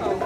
home.